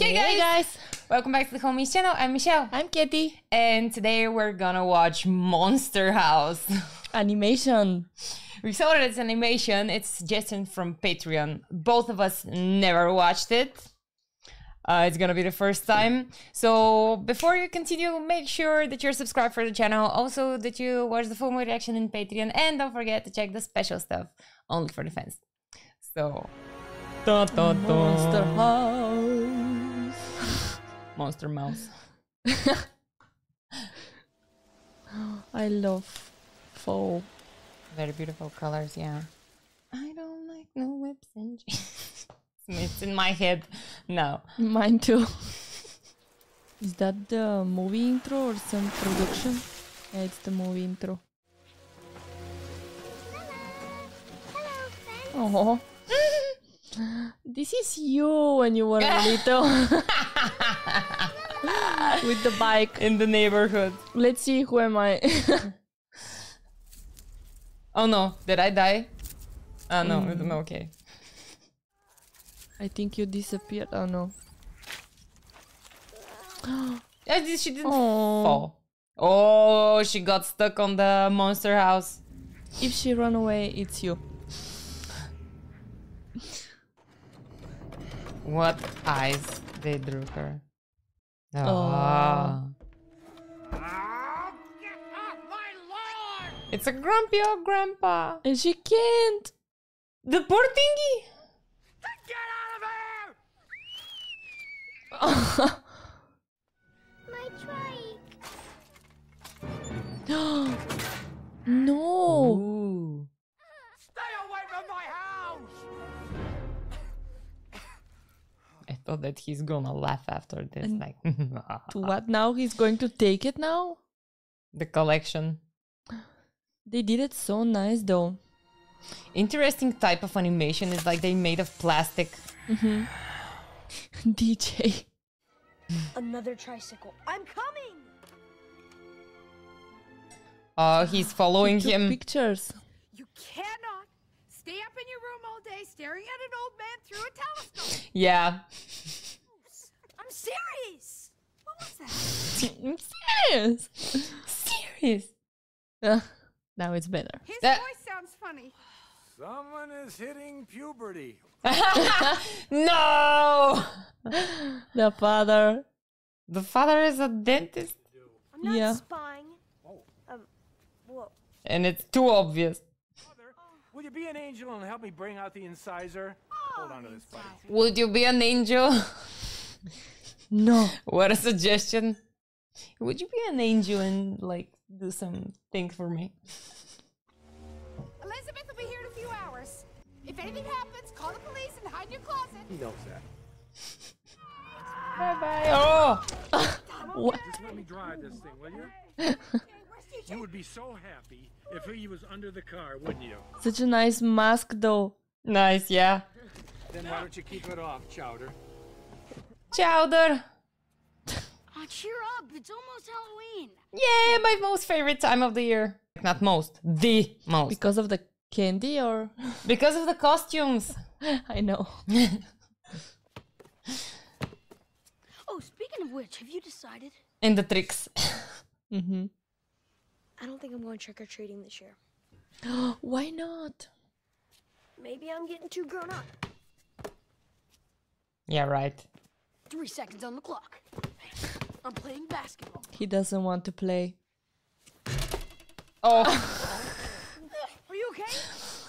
Hey guys! guys! Welcome back to the Homies channel. I'm Michelle. I'm Ketty. And today we're gonna watch Monster House. Animation. we saw that it's animation. It's suggestion from Patreon. Both of us never watched it. Uh, it's gonna be the first time. So before you continue, make sure that you're subscribed for the channel. Also that you watch the full movie reaction in Patreon. And don't forget to check the special stuff only for the fans. So... Dun, dun, dun. Monster House. Monster Mouse. I love fall. Very beautiful colors, yeah. I don't like no whips and jeans. it's in my head No. Mine too. Is that the movie intro or some production? Yeah, it's the movie intro. Oh. this is you when you were little. With the bike. In the neighborhood. Let's see who am I. oh no, did I die? Oh no, mm. okay. I think you disappeared. Oh no. she didn't Aww. fall. Oh, she got stuck on the monster house. If she run away, it's you. What eyes they drew her. Oh. oh. It's a grumpy old grandpa. And she can't. The poor thingy. Get out of here! My trike. no. Ooh. Thought that he's gonna laugh after this. And like, to what now? He's going to take it now? The collection. They did it so nice though. Interesting type of animation is like they made of plastic. Mm-hmm. DJ. Another tricycle. I'm coming. Oh, uh, he's following he him. Pictures. You cannot stay up in your room all day staring at an old man through a telescope. Yeah. I'm serious. What was that? I'm serious. serious. Uh, now it's better. His uh, voice sounds funny. Someone is hitting puberty. no! The father. The father is a dentist. I'm not yeah. spying. Oh. Um, whoa. And it's too obvious. Will you be an angel and help me bring out the incisor? Hold on to this, buddy. Oh, would you be an angel? no. What a suggestion. Would you be an angel and like do some things for me? Elizabeth will be here in a few hours. If anything happens, call the police and hide in your closet. He knows that. bye bye. Oh. what? Just let me drive this thing, will you? You would be so happy if he was under the car, wouldn't you? Such a nice mask, though. Nice, yeah. Then why don't you keep it off, Chowder? Chowder! Oh, cheer up. It's almost Halloween. Yeah, my most favorite time of the year. Not most, the most. Because of the candy or? Because of the costumes. I know. oh, speaking of which, have you decided? And the tricks. mm-hmm. I don't think I'm going trick or treating this year. Why not? Maybe I'm getting too grown up. Yeah, right. Three seconds on the clock. I'm playing basketball. He doesn't want to play. Oh. Are you okay?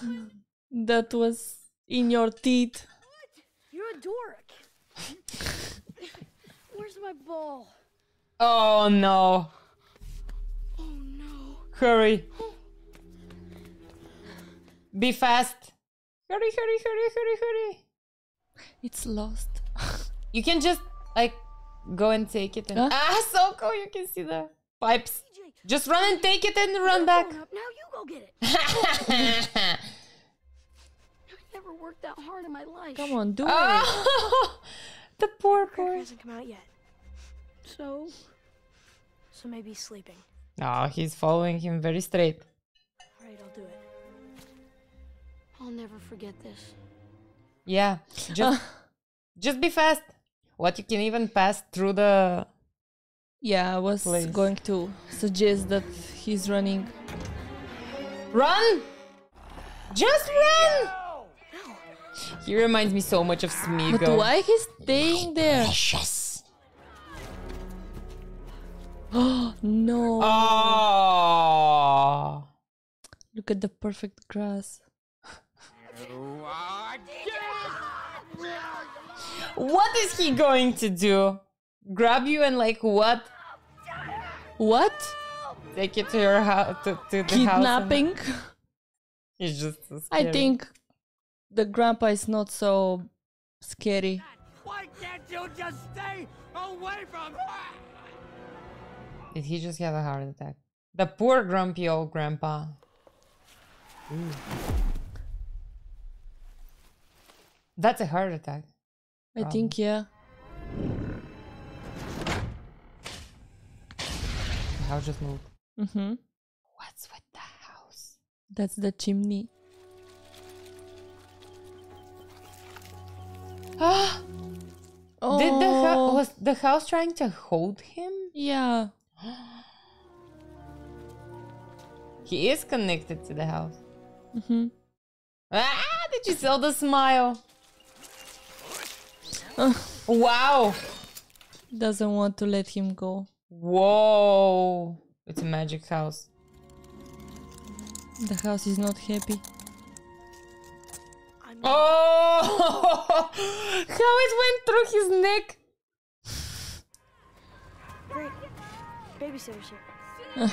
That was in your teeth. What? You're a dork. Where's my ball? Oh no. Hurry. Be fast. Hurry, hurry, hurry, hurry, hurry. It's lost. you can just like go and take it and huh? ah so cool you can see the pipes. Just run and take it and run back. Now you go get it. I never worked that hard in my life. Come on, do oh, it. the poor boy. hasn't come out yet. So? So maybe he's sleeping. No, he's following him very straight. Alright, I'll do it. I'll never forget this. Yeah, just, uh. just be fast. What you can even pass through the Yeah, I was Place. going to suggest that he's running. Run! Just run! He reminds me so much of Smeagol. But why he's staying there? Precious. Oh no. Oh. Look at the perfect grass. What is he going to do? Grab you and like what? What? Take you to your house to, to the house? and- Kidnapping? He's just so I think the grandpa is not so scary. Why can't you just stay away from her? Did he just have a heart attack? The poor grumpy old grandpa. That's a heart attack. I think, yeah. The house just moved. Mm-hmm. What's with the house? That's the chimney. Oh, Did the house was the house trying to hold him? Yeah. He is connected to the house. Mm-hmm. Ah! Did you see the smile? wow! Doesn't want to let him go. Whoa! It's a magic house. The house is not happy. Oh! How it went through his neck. Great. Babysitter's here.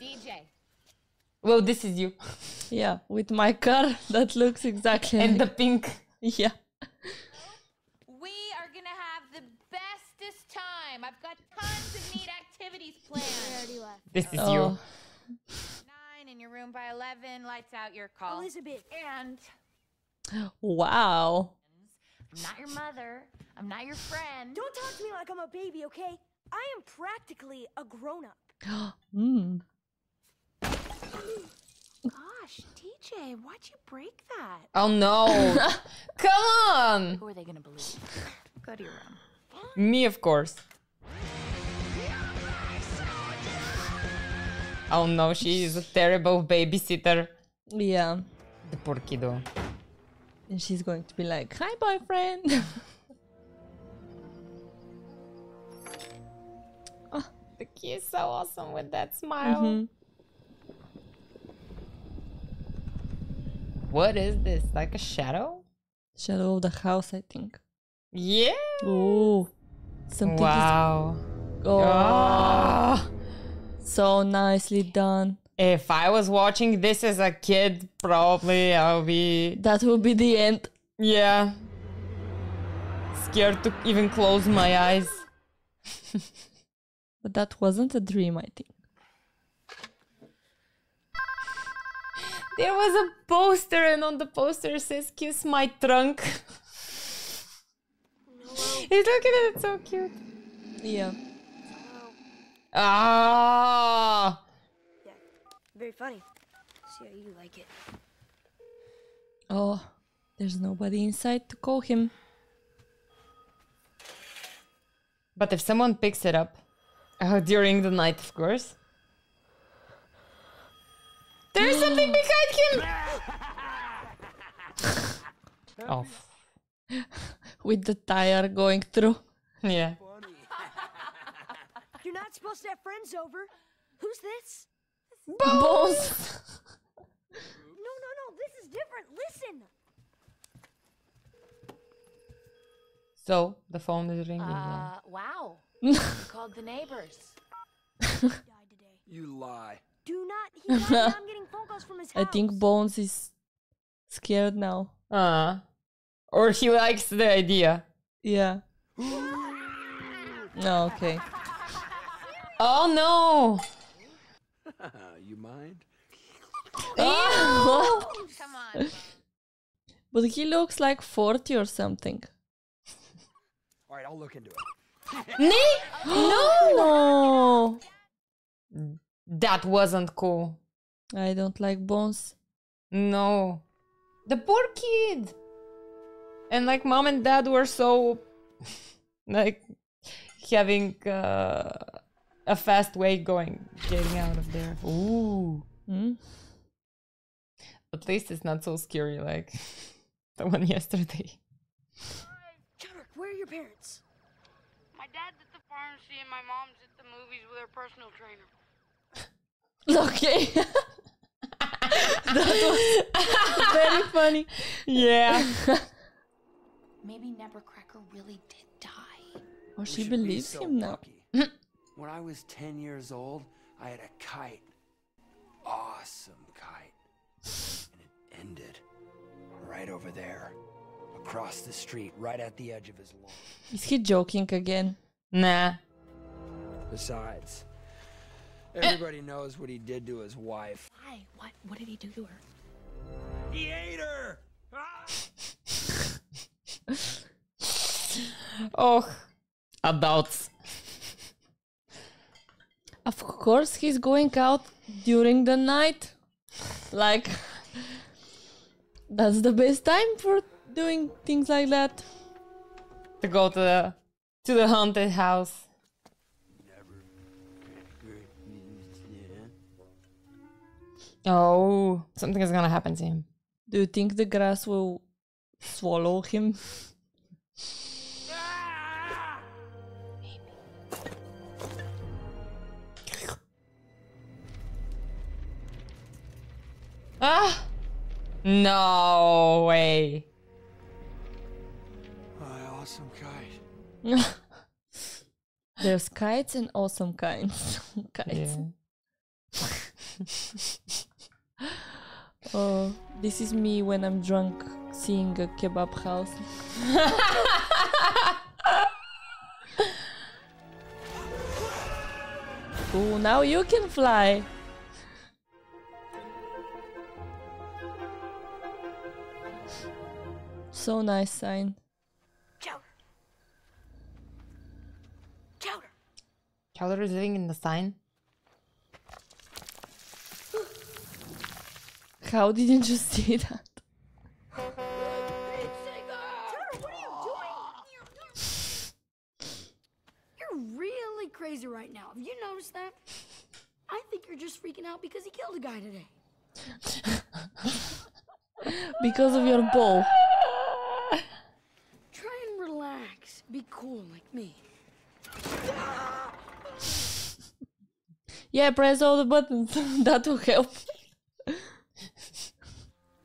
DJ. Well, this is you. Yeah, with my car that looks exactly And the pink. yeah. We are gonna have the bestest time. I've got tons of neat activities planned. left. This is Oh. you. Nine in your room by eleven. Lights out your call. Elizabeth. And Wow. I'm not your mother. I'm not your friend. Don't talk to me like I'm a baby, okay? I am practically a grown up. Mm. Gosh, DJ, why'd you break that? Oh no. Come on. Who are they gonna believe? Go to your room. Me, of course. Oh no, she is a terrible babysitter. Yeah. The poor kiddo. And she's going to be like, hi, boyfriend. oh, The kid is so awesome with that smile. Mhm. What is this? Like a shadow? Shadow of the house, I think. Yeah. Oh. Something Wow. is. Oh, Ah. so nicely done. If I was watching this as a kid, probably I'll be That will be the end. yeah scared to even close my eyes. But that wasn't a dream, I think. There was a poster, and on the poster it says "Kiss my trunk." He's looking at it so cute. Yeah. Ah, Yeah. Very funny. See how you like it. Oh, there's nobody inside to call him. but if someone picks it up uh, during the night, of course. There's something behind him. oh, With the tire going through. yeah. You're not supposed to have friends over. Who's this? Bones! No, no, no. This is different. Listen. So the phone is ringing. now. Uh, wow. called the neighbors. Died today. You lie. Do not. He died. I'm getting phone calls from his house. I think Bones is scared now. Uh, or he likes the idea. Yeah. No, okay. Oh no! You mind? Come on. But he looks like 40 or something. All right, I'll look into it. Nee? No! That wasn't cool. I don't like Bones. No. The poor kid. And like mom and dad were so like having uh, a fast way going getting out of there. Ooh. Hmm? At least it's not so scary like the one yesterday. Chadwick, where are your parents? My dad's at the pharmacy and my mom's at the movies with her personal trainer. Okay. that was very funny. Yeah. Maybe Nebbercracker really did die. Oh, she should be believes so him now. Lucky. when I was 10 years old, I had a kite. Awesome kite. And it ended right over there, across the street, right at the edge of his lawn. Is he joking again? Nah. Besides, everybody knows what he did to his wife. Why? What? What did he do to her? He ate her! Ah! Oh, adults. Of course, he's going out during the night. Like, that's the best time for doing things like that. To go to the to the haunted house. Oh, something is gonna happen to him. Do you think the grass will swallow him? Ah! No way. My awesome kite. There's kites and awesome kinds. kites. Yeah. Oh, this is me when I'm drunk seeing a kebab house. oh, now you can fly. So nice sign. Chowder. Chowder. Chowder is living in the sign. How didn't you see that? Chowder, what are you doing? You're really crazy right now. Have you noticed that? I think you're just freaking out because he killed a guy today. Because of your bow. Try and relax. Be cool like me. Yeah, press all the buttons. that will help.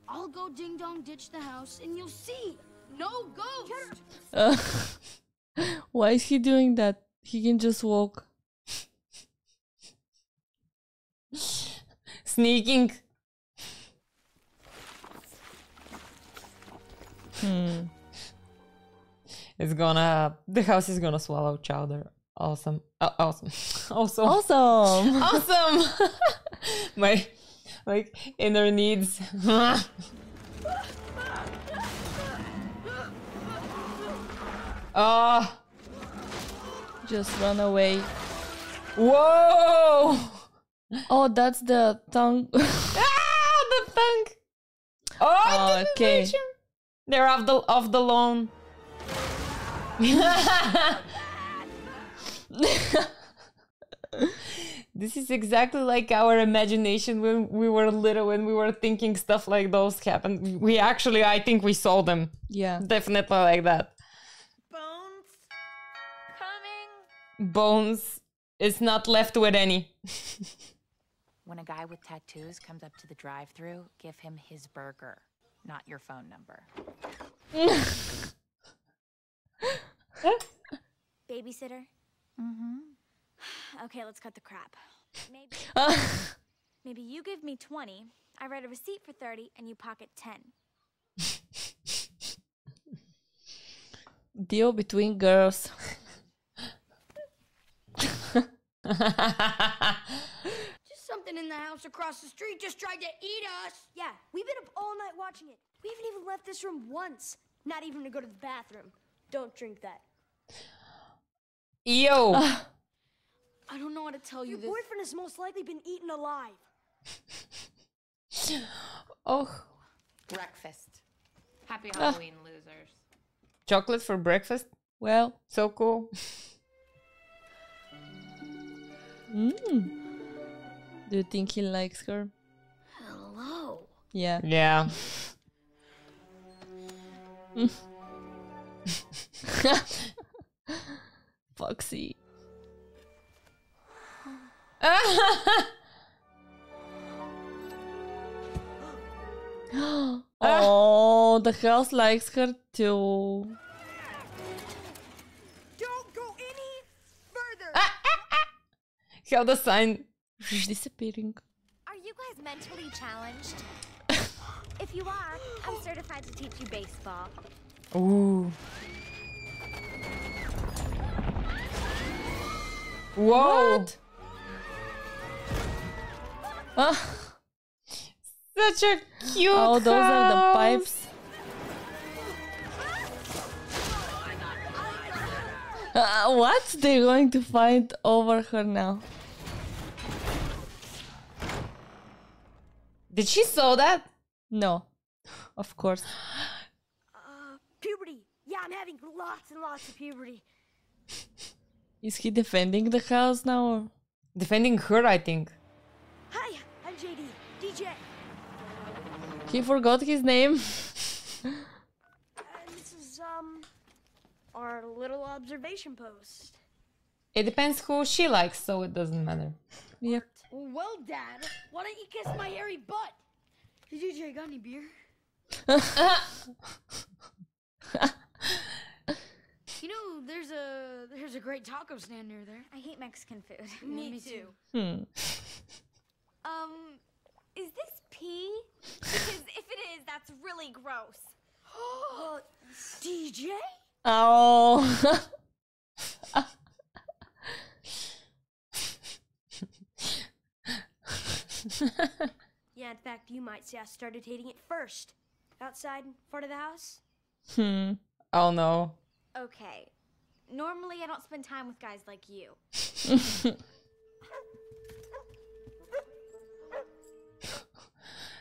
I'll go ding dong ditch the house and you'll see. No ghost. Uh, why is he doing that? He can just walk. Sneaking. Hmm. It's gonna. The house is gonna swallow Chowder. Awesome. Uh, awesome. Also. Awesome. Awesome. My like inner needs. Ah. just run away. Whoa! Oh, that's the tongue. Ah, the tongue. Oh, Okay. They're off the off the loan. This is exactly like our imagination when we were little and we were thinking stuff like those happened. We actually I think we saw them. yeah. Definitely like that. Bones coming. Bones is not left with any. When a guy with tattoos comes up to the drive-through, give him his burger, not your phone number. Babysitter? Mm-hmm. Okay, let's cut the crap. Maybe maybe you give me 20, I write a receipt for 30, and you pocket 10. Deal between girls. Just something in the house across the street just tried to eat us. Yeah, we've been up all night watching it. We haven't even left this room once. Not even to go to the bathroom. Don't drink that. Yo. I don't know how to tell you Your this. boyfriend has most likely been eaten alive. oh. Breakfast. Happy Halloween, losers. Chocolate for breakfast? Well, So cool. mm. Do you think he likes her? Hello. Yeah. Yeah. Foxy. oh, the house likes her too. Don't go any further. Ah, ah, ah. How the sign. She's disappearing. Are you guys mentally challenged? if you are, I'm certified to teach you baseball. Ooh. Whoa. Ah, Such a cute. oh, those are the pipes. Uh, what? They're going to fight over her now. Did she saw that? No, of course. Uh, puberty. Yeah, I'm having lots and lots of puberty. Is he defending the house now? Or? Defending her, I think. Hi, I'm JD. DJ. He forgot his name. And this is, um, our little observation post. It depends who she likes, so it doesn't matter. yep. Well, Dad, why don't you kiss my hairy butt? Hey, DJ, got any beer? You know, there's a there's a great taco stand near there. I hate Mexican food. Me, too. Hmm. Um, is this pee? Because if it is, that's really gross. Uh, DJ? Oh. Yeah, in fact, you might say I started hating it first. Outside, in front of the house. hmm. Oh no. Okay. Normally, I don't spend time with guys like you.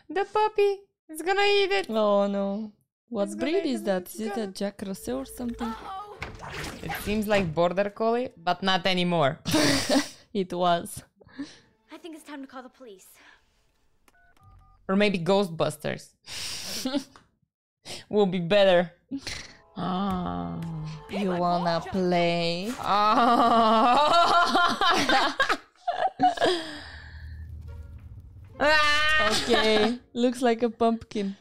The puppy is gonna eat it. Oh no. What It's breed is that? Is it a Jack Russell or something? It seems like border collie, but not anymore. It was. I think it's time to call the police. or maybe Ghostbusters. Will be better. Ah. You wanna play? Ah. Okay. Looks like a pumpkin.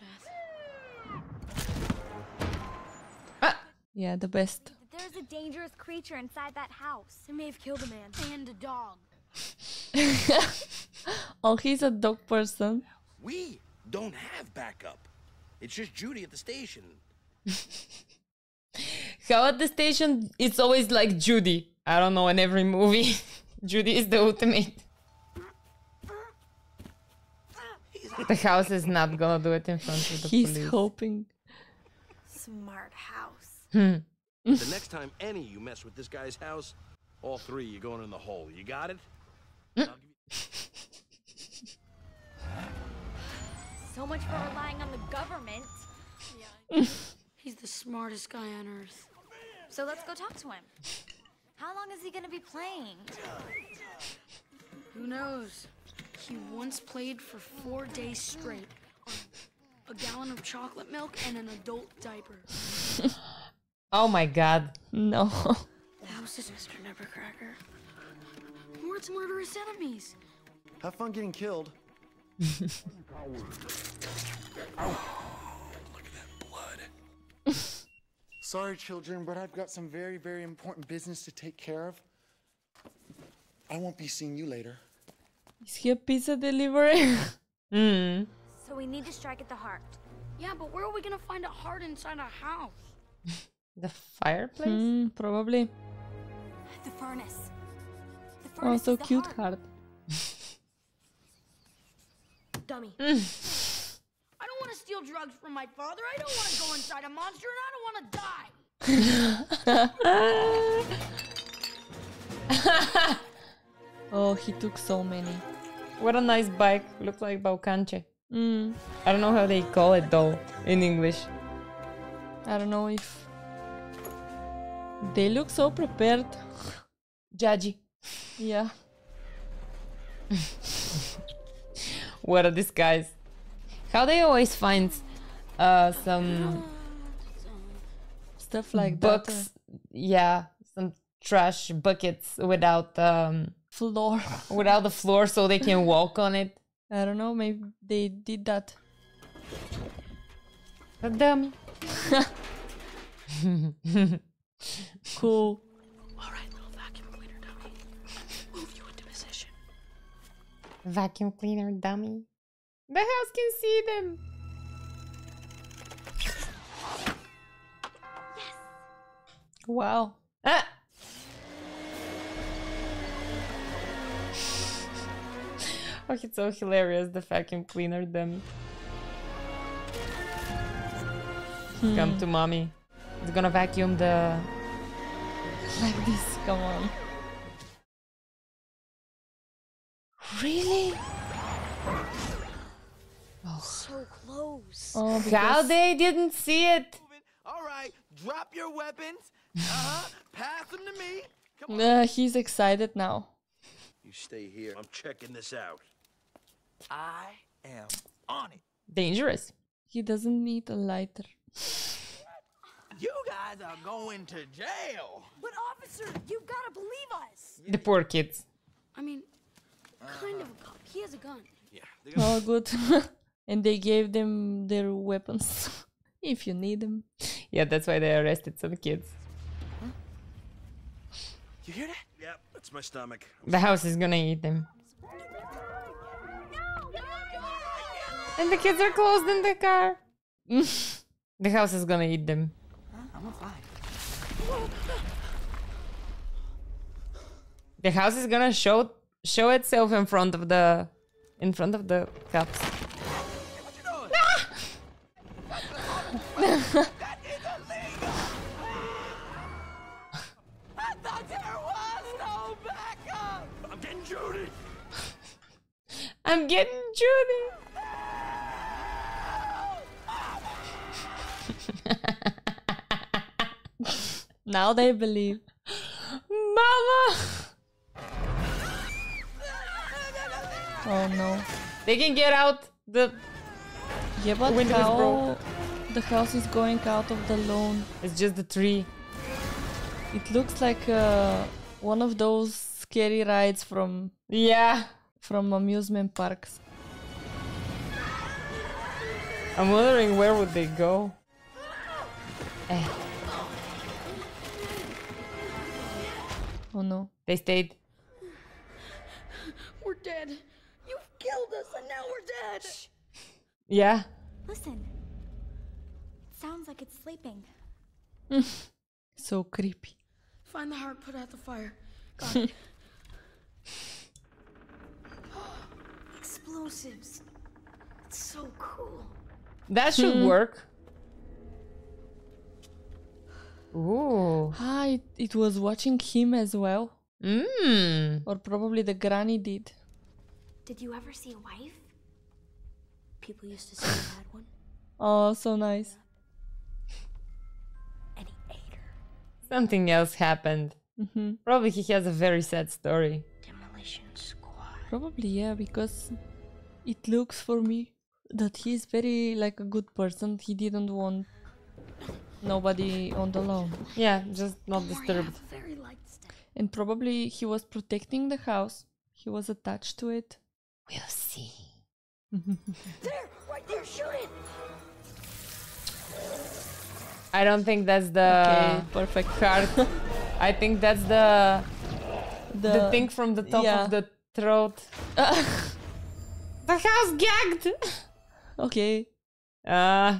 Ah. Yeah, the best. There's a dangerous creature inside that house. They may have killed a man. And a dog. Oh, he's a dog person. We don't have backup. It's just Judy at the station. How at the station, it's always like Judy. I don't know, in every movie, Judy is the ultimate. The house is not gonna do it in front of the He's police. hoping. Smart house. Hmm. the next time any you mess with this guy's house, all three you're going in the hole. You got it? Hmm. I'll give you- So much for relying on the government. He's the smartest guy on earth. So let's go talk to him. How long is he gonna be playing? Who knows? He once played for four days straight on a gallon of chocolate milk and an adult diaper. Oh my god. No. That was just Mr. Nebbercracker. World's murderous enemies. Have fun getting killed. Sorry, children, but I've got some very, very important business to take care of. I won't be seeing you later. Is he a pizza delivery? Hmm. So we need to strike at the heart. Yeah, but where are we gonna find a heart inside a house? The fireplace? Hmm, probably. The furnace. The Oh, so is the cute heart. heart. Dummy. I don't want to steal drugs from my father. I don't want to go inside a monster, and I don't want to die. Oh, he took so many. What a nice bike. Looks like Baucanche. Hmm. I don't know how they call it though in English. I don't know if They look so prepared. Judgy. Yeah. What are these guys? How they always find uh, some Stuff like that. uh, books? Yeah, some trash buckets without um Floor. without the floor, so they can walk on it. I don't know, maybe they did that. A dummy. Cool. All right, little vacuum cleaner dummy. Move you into position. Vacuum cleaner dummy. The house can see them. Wow. Ah! oh, it's so hilarious, the vacuum cleaner dummy. Come to mommy. It's gonna vacuum the. Like this, come on. Close. Oh, How they didn't see it? All right, drop your weapons. Uh-huh. Pass them to me. Come on. uh, he's excited now. You stay here. I'm checking this out. I am on it. Dangerous. He doesn't need a lighter. You guys are going to jail. But officer, you've gotta believe us. The poor kids. I mean, kind of a cop. He has a gun. Yeah. They're Oh, good. and they gave them their weapons. if you need them. Yeah, that's why they arrested some kids. You hear that? Yep, that's my stomach. The house is gonna eat them. And the kids are closed in the car. the house is gonna eat them. I'm gonna. The house is gonna show show itself in front of the in front of the cops. I'm getting Judy. I'm getting Judy. Now they believe. Mama! Oh no. They can get out the Yeah, but window is how broke. The house is going out of the lawn? It's just the tree. It looks like uh, one of those scary rides from Yeah. from amusement parks. I'm wondering where would they go? Eh, Oh no. they stayed. We're dead. You've killed us, and now we're dead. Yeah. Listen. Sounds like it's sleeping. So creepy. Find the heart, put out the fire. Got it. Explosives. It's so cool. That should work. Ooh. Ah, it, it was watching him as well. Mmm. Or probably the granny did. Did you ever see a wife? People used to say I had one, Oh, so nice. Something else happened. hmm Probably he has a very sad story. Demolition Squad. Probably, yeah, because it looks for me that he's very like a good person. He didn't want nobody on the lawn. Yeah, just not Don't worry, I disturbed. very light stick. And probably he was protecting the house. He was attached to it. We'll see. There, right there, shoot it. I don't think that's the okay, perfect. card. I think that's the The, the thing from the top yeah. of the throat. The house gagged. okay. Uh,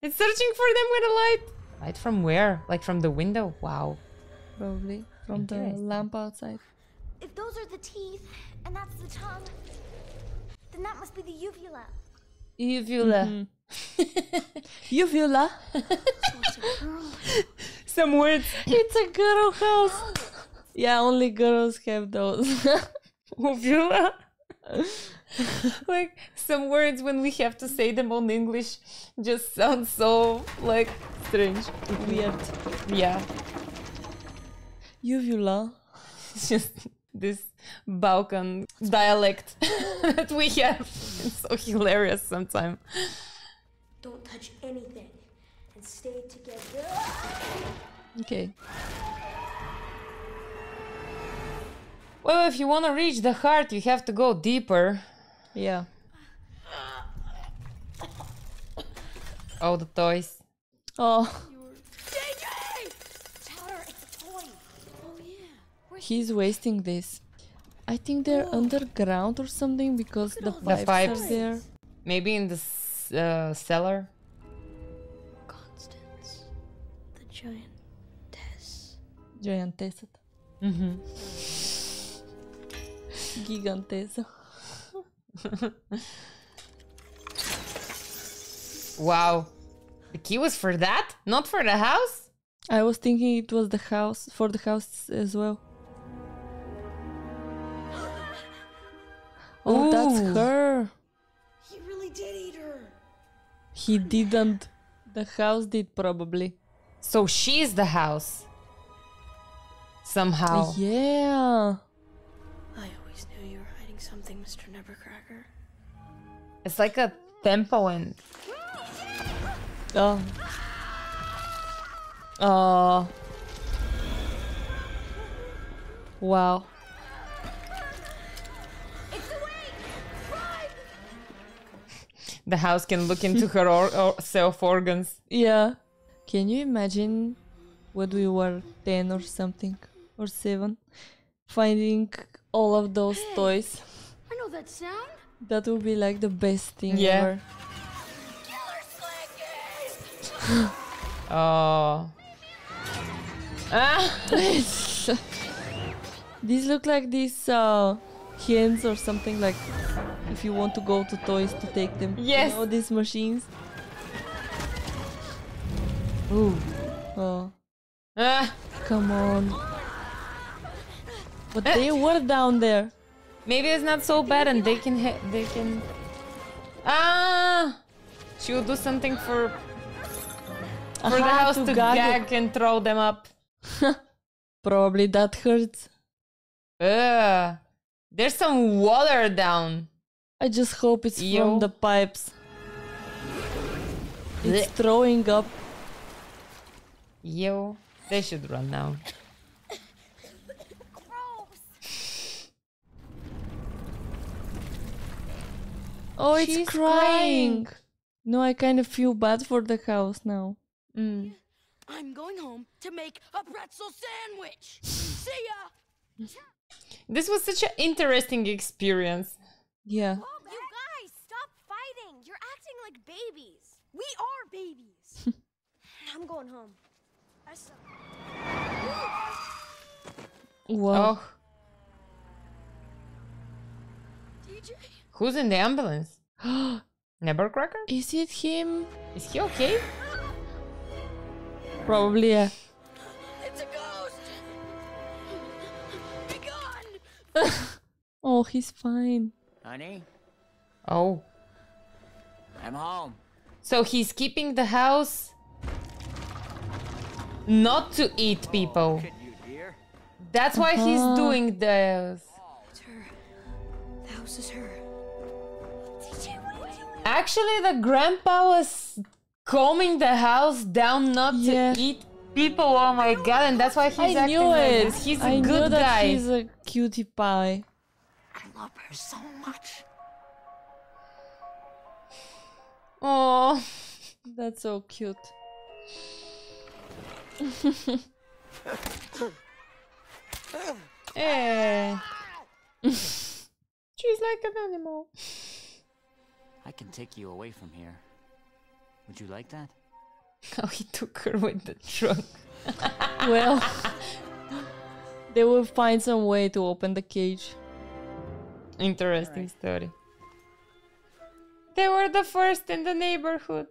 it's searching for them with a light. Light from where? Like from the window? Wow. Probably from the lamp outside. If those are the teeth and that's the tongue, then that must be the uvula. Uvula. Uvula. So it's a girl. Some words. it's a girl house. yeah, only girls have those. Uvula. like some words when we have to say them on English just sound so like strange. Weird. Yeah. Uvula. It's just this Balkan dialect that we have. It's so hilarious sometimes. Don't touch anything and stay together. Okay. Well, if you want to reach the heart, you have to go deeper. Yeah. Oh, the toys. Oh, Powder, it's a toy. Oh yeah. he's wasting this. I think they're underground or something because the The pipes, pipes. are there. Maybe in the s- uh, cellar. Constance, the giantess. Giantessa. Mm-hmm. Gigantessa. Wow. The key was for that? Not for the house? I was thinking it was the house for the house as well. Oh, that's her. He really did eat her. He didn't. The house did probably. So she's the house. Somehow. Yeah. I always knew you were hiding something, Mr. Nebbercracker. It's like a tempo and Oh. Oh. Wow. The house can look into her or- or self organs. Yeah. Can you imagine when we were 10 or something? Or 7? Finding all of those toys. I know that sound. That would be like the best thing Yeah. ever. Oh. Ah! These look like these uh, hands or something like if you want to go to toys to take them. Yes. You know, these machines. Ooh. Oh, Ah! come on. But they were down there. Maybe it's not so bad and they can ha- they can Ah! She will do something for for the house to to gag gag and throw them up. Probably that hurts. Ugh. There's some water down. I just hope it's Ew. from the pipes. It's throwing up. Yo, they should run now. Oh, it's She's crying. crying. No, I kind of feel bad for the house now. Mm. I'm going home to make a pretzel sandwich. See ya. This was such an interesting experience. Yeah. You guys, stop fighting! You're acting like babies. We are babies. I'm going home. I suck. Wow. Oh, DJ. who's in the ambulance? Nebbercracker? Is it him? Is he okay? Probably, yeah. It's a ghost. Be gone. Oh, he's fine. Honey, Oh. I'm home. So he's keeping the house not to eat people. Look at you, dear. That's why he's Uh-huh. doing this. It's her. The house is her. Actually, the grandpa was combing the house down not Yeah. to eat people. Oh my god, and that's why he's I acting knew like it. this. He's a I knew good that guy. he's a cutie pie. I love her so much. Oh, That's so cute. eh. She's like an animal. I can take you away from here. Would you like that? Oh, he took her with the trunk. well, they will find some way to open the cage. Interesting story. They were the first in the neighborhood.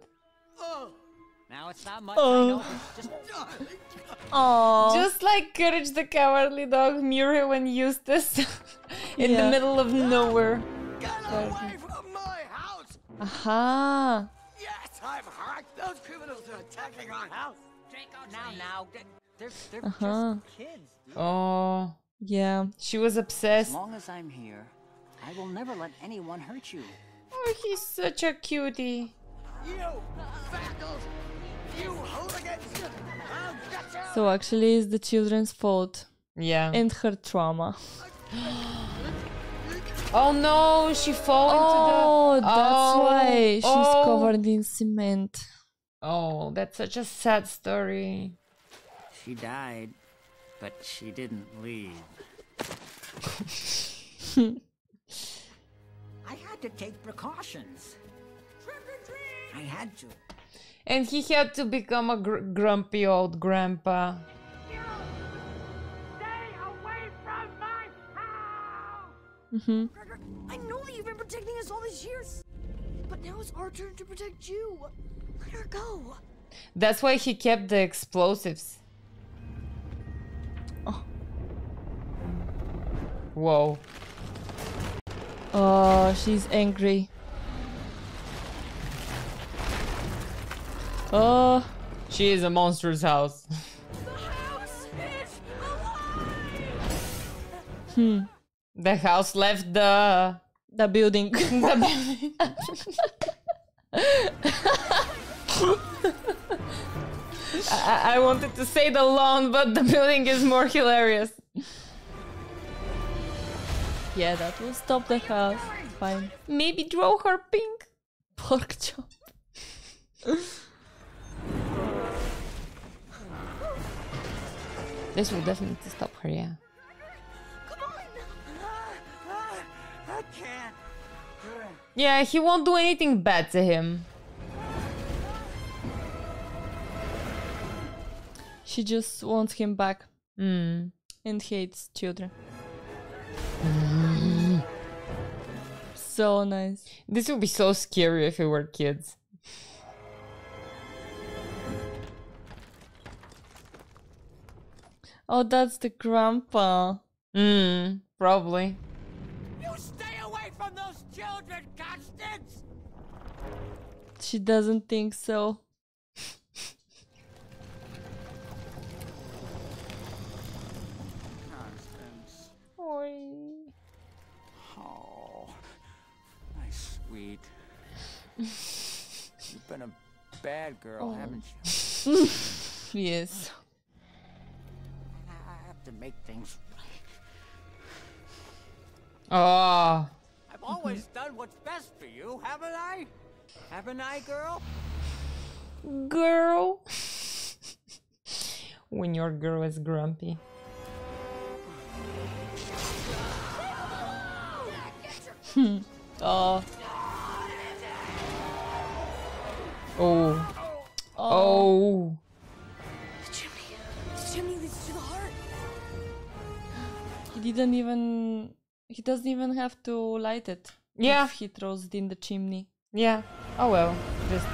Now it's not much. Oh. I know. Just Oh, Just like Courage the Cowardly Dog, Muriel and Eustace in the middle of nowhere. get away from my house! aha! Yes, I'm hurt. Those criminals are attacking our house. Draco, now, now. They're, they're Uh-huh. just kids. dude. Oh, Yeah. she was obsessed. As long as I'm here, I will never let anyone hurt you. Oh, he's such a cutie. You fackles! You hooligans! I'll get you! So actually, it's the children's fault Yeah. and her trauma. oh no, she fall Oh, into the. Oh, that's Oh, why she's oh. covered in cement. Oh, that's such a sad story. She died, but she didn't leave. Had to take precautions. I had to. And he had to become a gr- grumpy old grandpa. Mm-hmm. I know that you've been protecting us all these years, but now it's our turn to protect you. Let her go. That's why he kept the explosives. Oh. Whoa. Oh, she's angry. Oh, She is a monster's house. The house is alive. Hmm. The house left the The building. the building. I, I wanted to say the lawn, but the building is more hilarious. Yeah, that will stop the house. Fine. Maybe draw her pink. Pork chop. This will definitely stop her, yeah. Yeah, he won't do anything bad to him. She just wants him back Mm. and hates children. So nice. This would be so scary if it were kids. Oh, that's the grandpa. Mm, probably. You stay away from those children, Constance! She doesn't think so. Constance. Oi. Sweet. You've been a bad girl, oh. haven't you? Yes. I have to make things right. Oh. I've always done what's best for you, haven't I? Haven't I, girl? Girl. when your girl is grumpy. Oh. Oh. Oh. The chimney. The chimney leads to the heart. He didn't even. He doesn't even have to light it. Yeah. If he throws it in the chimney. Yeah. Oh well. Just.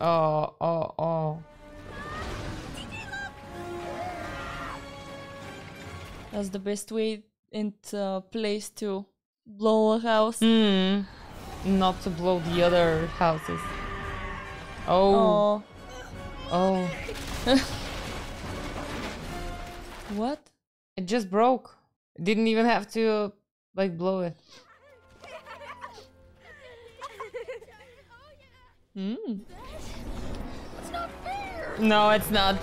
Oh, oh, oh. That's the best way and uh, place to blow a house. Hmm. Not to blow the other houses. Oh. Oh. Oh. What? It just broke. Didn't even have to like blow it. Mm. No, it's not.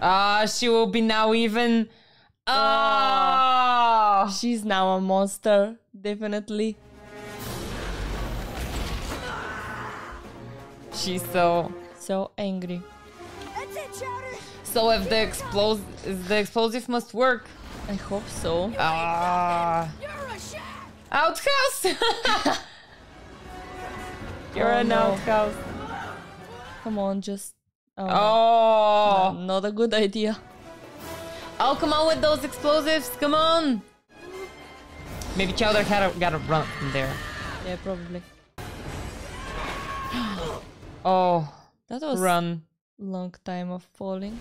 Ah, she will be now even. Ah, She's now a monster, definitely. She's so. So angry. It, So if the explosive, the explosive must work. I hope so. Ah, You're outhouse. You're Oh, an no. outhouse. Come on, just. Oh. Oh, no, Not a good idea. oh, come on with those explosives! Come on. Maybe Chowder had a, got a run from there. Yeah, probably. Oh, That was run. long time of falling.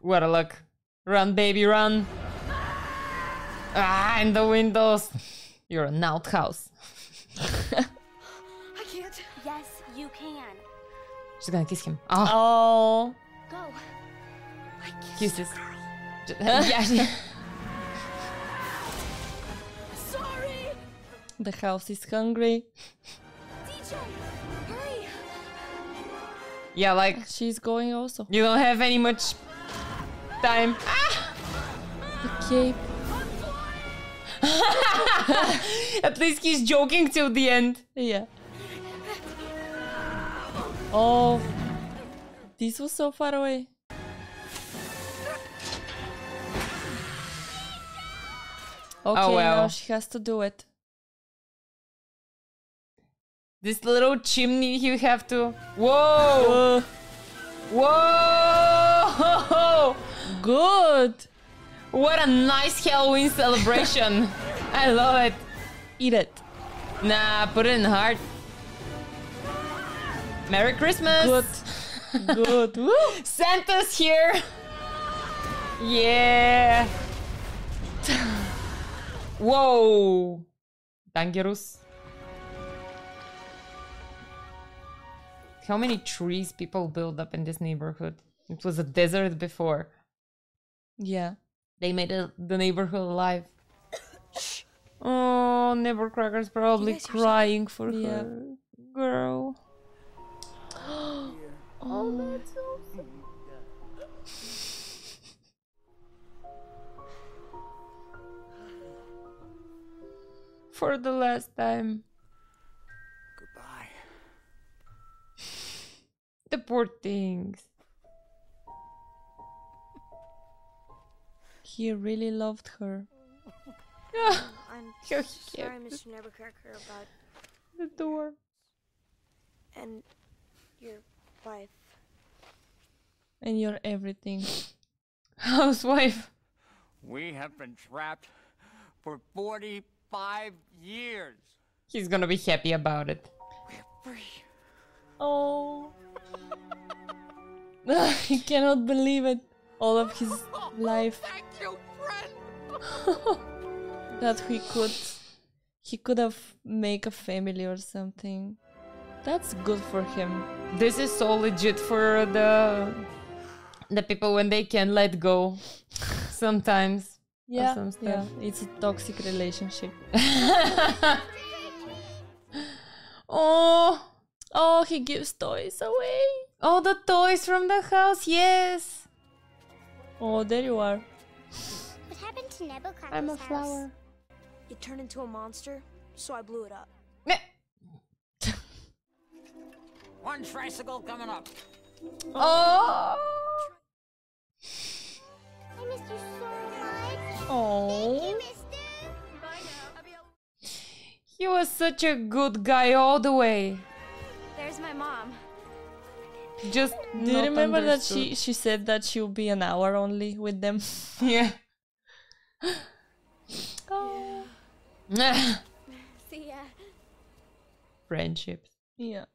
What a luck. Run, baby, run. Ah, in the windows. You're an outhouse. I can't. Yes, you can. She's gonna kiss him. Oh, Oh. Go. kisses. yeah. The house is hungry. DJ, hurry. yeah, like ah, She's going also. you don't have any much time. The cape. At least he's joking till the end. Yeah. Oh. This was so far away. Okay, oh, now well. she has to do it. This little chimney you have to. Whoa! Whoa! Good! What a nice Halloween celebration! I love it. Eat it. Nah, put it in the heart. Merry Christmas! Good. Good. Woo! Santa's here! Yeah! Whoa! Dangerous. How many trees people build up in this neighborhood? It was a desert before. Yeah. They made it, the neighborhood alive. Oh, Nebbercracker's probably guys crying for Yeah. her. Girl. Oh, oh, that's so For the last time. The poor things. He really loved her. I'm How sorry. Mr. Nebbercracker, about The door. and your wife. And you're everything. Housewife. We have been trapped for 45 years. He's gonna be happy about it. We're free. Oh. he cannot believe it. All of his life Thank you, friend. that he could he could have make a family or something. That's good for him. This is so legit for the the people when they can let go. Sometimes. Yeah, some yeah. It's a toxic relationship. Oh, Oh, he gives toys away. oh, the toys from the house. Yes. Oh, there you are. What happened to Nebuchadnezzar's I'm a house? flower. It turned into a monster, so I blew it up. Meh. One tricycle coming up. Oh. I missed oh. you so much. Oh. You missed it? He was such a good guy all the way. There's my mom. Just Do you not remember that she she said that she'll be an hour only with them? Yeah. Oh. Yeah. See ya. Friendships. Yeah.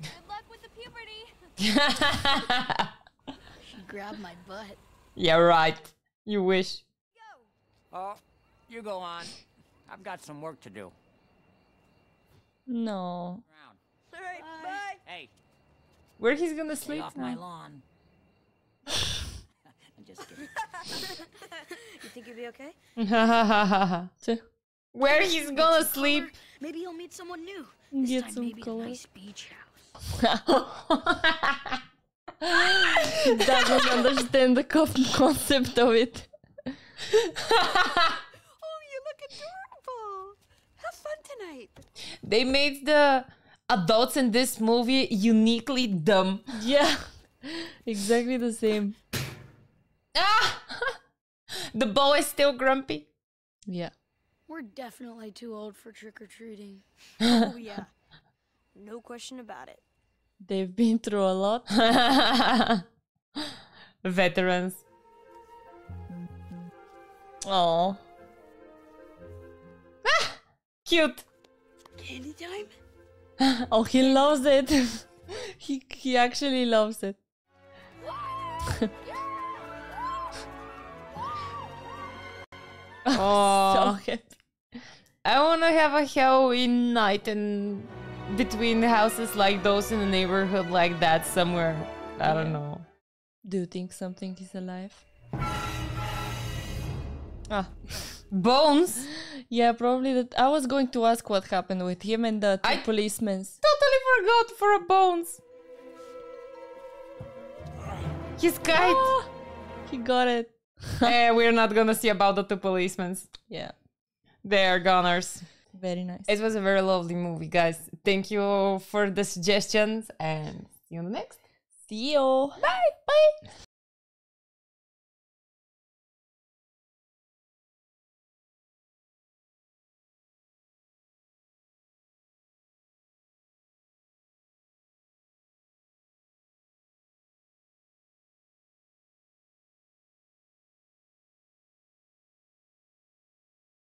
Good luck with the puberty. She grabbed my butt. yeah, right. You wish. Oh, you go on. I've got some work to do. No. Round. All right, bye. Hey, Where he's gonna stay sleep off my now? lawn. I'm just kidding. You think you'll be okay? Where he's gonna sleep? Maybe he'll meet someone new. This Get time some maybe color. a nice beach house. he doesn't understand the co- concept of it. Oh, you look adorable. Have fun tonight. They made the adults in this movie uniquely dumb. Yeah. Exactly the same. Ah! the boy is still grumpy. Yeah. We're definitely too old for trick or treating. Oh, yeah. No question about it. They've been through a lot. Veterans. Oh. Ah, Cute. Candy time? Oh, he loves it. he he actually loves it. Oh. so. I want to have a Halloween night and between houses like those in the neighborhood like that somewhere. I don't know. Do you think something is alive? Ah. Bones? Yeah, probably that. I was going to ask what happened with him and the two policemen. Totally forgot for a Bones. His kite. Ah, he got it. eh, we're not gonna see about the two policemen. Yeah. They are goners. Very nice. It was a very lovely movie, guys. Thank you for the suggestions and see you on the next. See you. Bye. Bye.